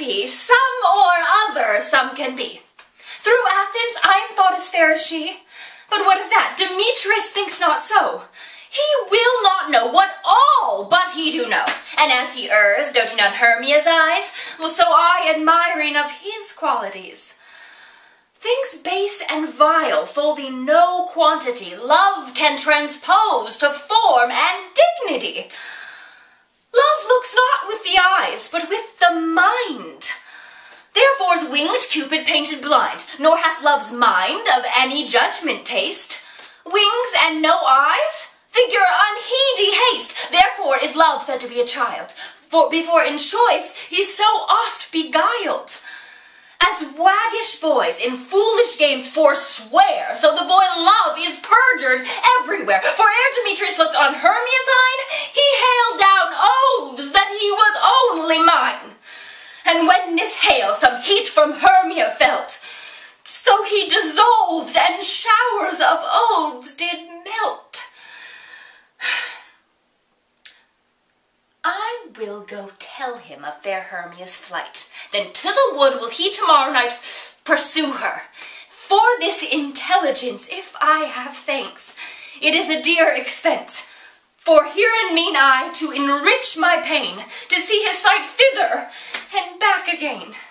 happy, some or other some can be. Through Athens I am thought as fair as she. But what of that? Demetrius thinks not so. He will not know what all but he do know. And as he errs, doting on Hermia's eyes, well, so I admiring of his qualities. Things base and vile, folding no quantity, love can transpose to form and dignity. Love looks not with the eyes, but with the mind. Therefore's winged Cupid painted blind, nor hath love's mind of any judgment taste. Wings and no eyes, figure unheedy haste. Therefore is love said to be a child, for before in choice he's so oft beguiled. As waggish boys in foolish games forswear, so the boy love is perjured everywhere. For ere Demetrius looked on Hermia's eye, he hailed down oaths that he was only mine. And when this hail some heat from Hermia felt, so he dissolved and showers of oaths did melt. I will go tell him of fair Hermia's flight. Then to the wood will he tomorrow night pursue her. For this intelligence, if I have thanks, it is a dear expense. For herein mean I to enrich my pain, to see his sight thither again.